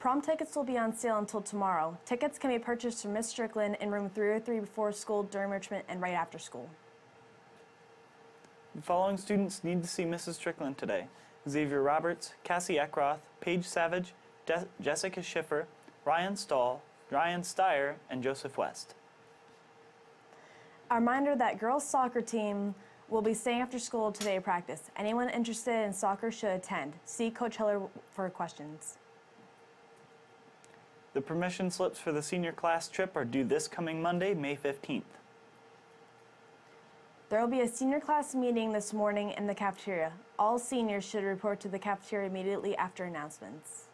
Prom tickets will be on sale until tomorrow. Tickets can be purchased from Miss Strickland in room 303 before school, during enrichment, and right after school. The following students need to see Mrs. Strickland today. Xavier Roberts, Cassie Eckroth, Paige Savage, Je- Jessica Schiffer, Ryan Stahl, Ryan Steyer, and Joseph West. A reminder that girls soccer team will be staying after school today to practice. Anyone interested in soccer should attend. See Coach Hiller for questions. The permission slips for the senior class trip are due this coming Monday, May 15th. There will be a senior class meeting this morning in the cafeteria. All seniors should report to the cafeteria immediately after announcements.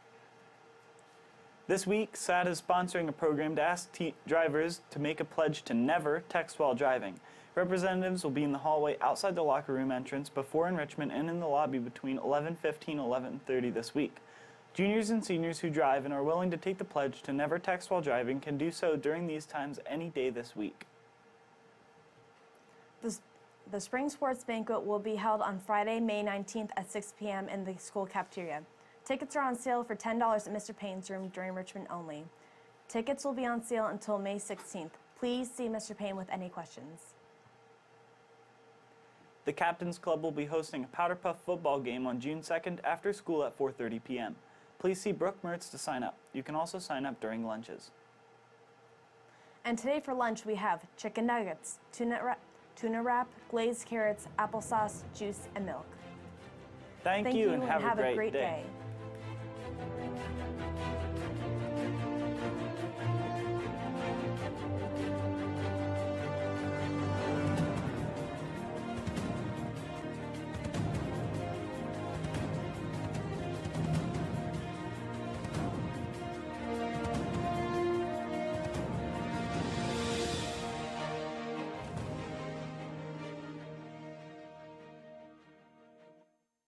This week, SAD is sponsoring a program to ask drivers to make a pledge to never text while driving. Representatives will be in the hallway outside the locker room entrance before enrichment and in the lobby between 11:15 and 11:30 this week. Juniors and seniors who drive and are willing to take the pledge to never text while driving can do so during these times any day this week. The, the spring sports banquet will be held on Friday, May 19th at 6 p.m. in the school cafeteria. Tickets are on sale for $10 at Mr. Payne's room during enrichment only. Tickets will be on sale until May 16th. Please see Mr. Payne with any questions. The Captains Club will be hosting a Powder Puff football game on June 2nd after school at 4:30 p.m. Please see Brooke Mertz to sign up. You can also sign up during lunches. And today for lunch we have chicken nuggets, tuna wrap, tuna wrap, glazed carrots, applesauce, juice, and milk. Thank, Thank you, and have, a a great, day.